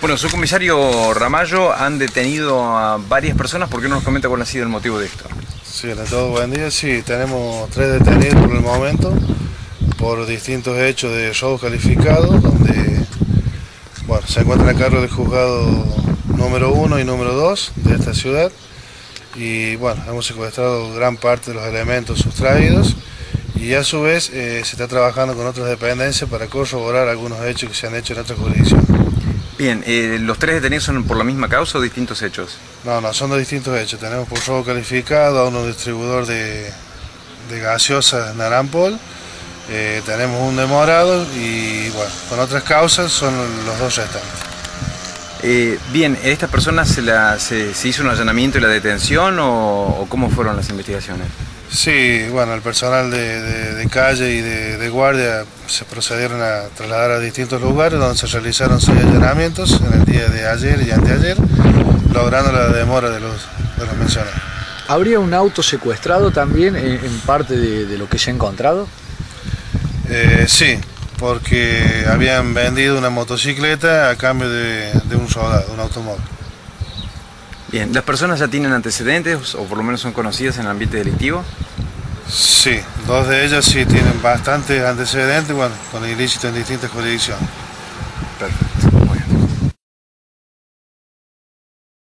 Bueno, su comisario Ramallo han detenido a varias personas. ¿Por qué no nos comenta cuál ha sido el motivo de esto? Sí, hola a todos, buen día. Sí, tenemos tres detenidos por el momento por distintos hechos de robo calificado, donde bueno, se encuentra a cargo del juzgado número uno y número dos de esta ciudad. Y bueno, hemos secuestrado gran parte de los elementos sustraídos y a su vez eh, se está trabajando con otras dependencias para corroborar algunos hechos que se han hecho en otra jurisdicción. Bien, eh, ¿los tres detenidos son por la misma causa o distintos hechos? No, no, son dos distintos hechos. Tenemos por robo calificado a uno distribuidor de, de gaseosas Narampol, eh, tenemos un demorado y bueno, con otras causas son los dos restantes. Eh, bien, ¿esta persona se, la, se, se, hizo un allanamiento y la detención o, o, cómo fueron las investigaciones? Sí, bueno, el personal de, de, de calle y de, de, guardia se procedieron a trasladar a distintos lugares donde se realizaron seis allanamientos en el día de ayer y anteayer, logrando la demora de los, de los mencionados. ¿Habría un auto secuestrado también en, en parte de, lo que se ha encontrado? Eh, sí, porque habían vendido una motocicleta a cambio de, de un soldado, un automóvil. Bien, ¿las personas ya tienen antecedentes o por lo menos son conocidas en el ambiente delictivo? Sí, dos de ellas sí tienen bastantes antecedentes, bueno, con ilícitos en distintas jurisdicciones. Perfecto.